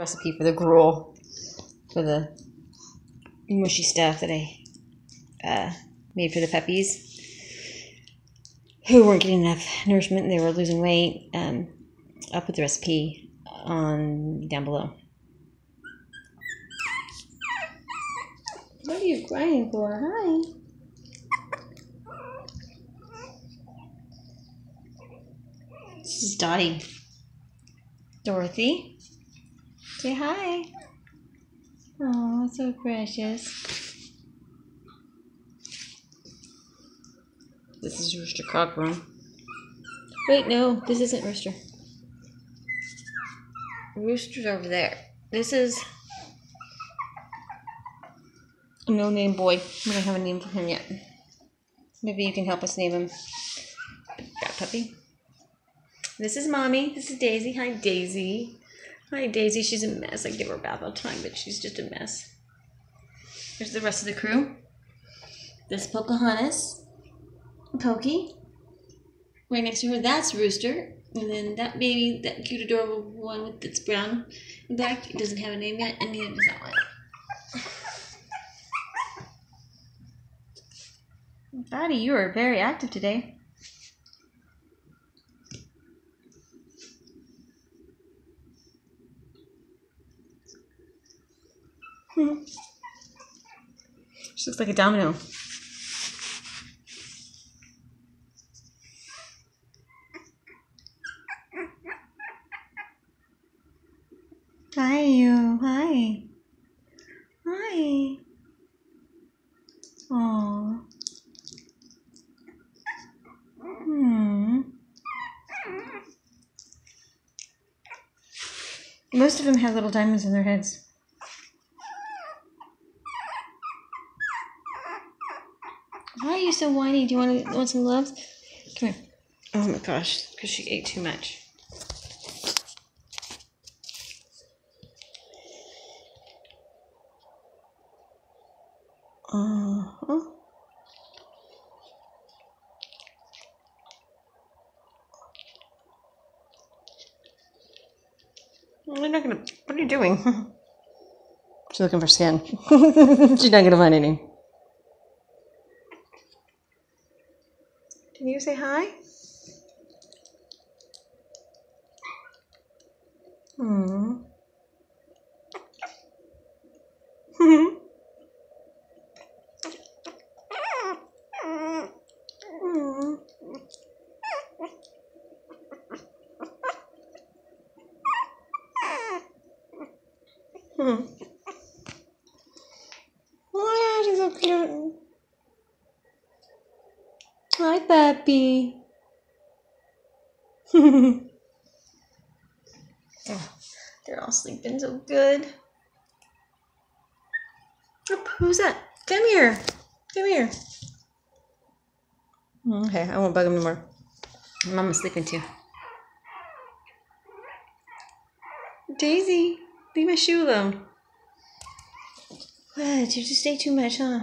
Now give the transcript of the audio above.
recipe for the gruel for the mushy stuff that I uh, made for the puppies who weren't getting enough nourishment and they were losing weight. Um, I'll put the recipe on down below. What are you crying for? Hi. This is Dottie. Dorothy. Say hi. Oh, so precious. This is Rooster Cogburn. Wait, no, this isn't Rooster. Rooster's over there. This is a no name boy. We don't have a name for him yet. Maybe you can help us name him. Rat puppy. This is mommy. This is Daisy. Hi, Daisy. Hi, Daisy. She's a mess. I give her a bath all the time, but she's just a mess. Here's the rest of the crew. This Pocahontas. Pokey. Right next to her, that's Rooster. And then that baby, that cute, adorable one with its brown back, it doesn't have a name yet, and neither does that one. Daddy, you are very active today. She looks like a domino. Hi, you. Hi. Hi. Aww. Hmm. Most of them have little diamonds in their heads. Why are you so whiny? Do you want to want some gloves? Come here. Oh my gosh, because she ate too much. Uh-huh. I'm not gonna. What are you doing? She's looking for skin. She's not gonna find any. Can you say hi? Hmm. Hmm. Oh, yeah, she's so cute. Hi, puppy. oh, they're all sleeping so good. Who's that? Come here. Come here. Mm, okay, I won't bug him anymore. Mama's sleeping too. Daisy, leave my shoe alone. What? You just ate too much, huh?